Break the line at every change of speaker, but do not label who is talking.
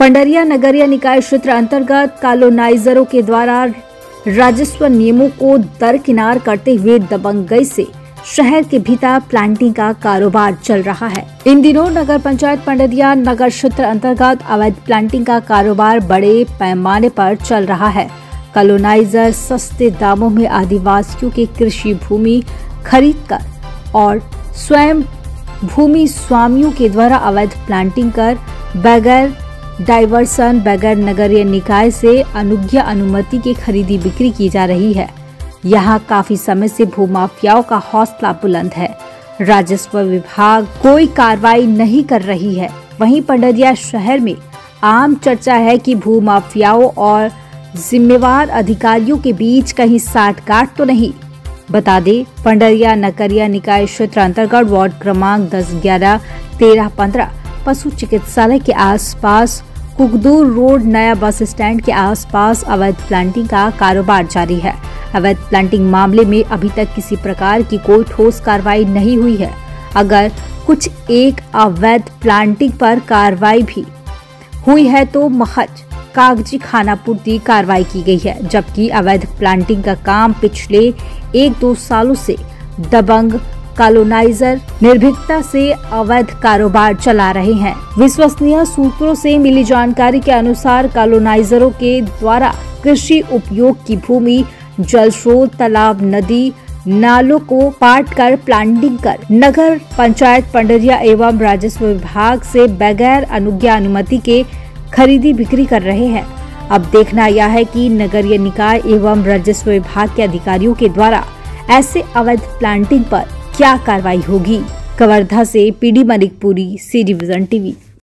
पंडरिया नगरीय निकाय क्षेत्र अंतर्गत कॉलोनाइजरों के द्वारा राजस्व नियमों को दरकिनार करते हुए दबंगई से शहर के भीतर प्लांटिंग का कारोबार चल रहा है। इन दिनों नगर पंचायत पंडरिया नगर क्षेत्र अंतर्गत अवैध प्लांटिंग का कारोबार बड़े पैमाने पर चल रहा है। कॉलोनाइजर सस्ते दामों में आदिवासियों की कृषि भूमि खरीद कर और स्वयं भूमि स्वामियों के द्वारा अवैध प्लांटिंग कर बगैर डाइवर्सन बगैर नगरीय निकाय से अनुज्ञा अनुमति की खरीदी बिक्री की जा रही है। यहाँ काफ़ी समय से भूमाफियाओं का हौसला बुलंद है। राजस्व विभाग कोई कार्रवाई नहीं कर रही है। वहीं पंडरिया शहर में आम चर्चा है कि भूमाफियाओं और जिम्मेवार अधिकारियों के बीच कहीं साठ गांठ तो नहीं। बता दे, पंडरिया नकरिया निकाय क्षेत्र अंतर्गत वार्ड क्रमांक दस, ग्यारह, तेरह, पंद्रह पशु चिकित्सालय के आसपास कुकदूर रोड नया बस स्टैंड के आसपास अवैध प्लांटिंग का कारोबार जारी है। अवैध प्लांटिंग मामले में अभी तक किसी प्रकार की कोई ठोस कार्रवाई नहीं हुई है। अगर कुछ एक अवैध प्लांटिंग पर कार्रवाई भी हुई है तो महज कागज़ी खानापूर्ति कार्रवाई की गई है, जबकि अवैध प्लांटिंग का काम पिछले एक दो सालों से दबंग कॉलोनाइजर निर्भीकता से अवैध कारोबार चला रहे हैं। विश्वसनीय सूत्रों से मिली जानकारी के अनुसार कॉलोनाइजरों के द्वारा कृषि उपयोग की भूमि, जल स्रोत, तालाब, नदी, नालों को पाट कर प्लांटिंग कर नगर पंचायत पंडरिया एवं राजस्व विभाग से बगैर अनुज्ञा अनुमति के खरीदी बिक्री कर रहे हैं। अब देखना यह है कि नगरीय निकाय एवं राजस्व विभाग के अधिकारियों के द्वारा ऐसे अवैध प्लांटिंग पर क्या कार्रवाई होगी? कवर्धा से PD Malikpuri C division TV.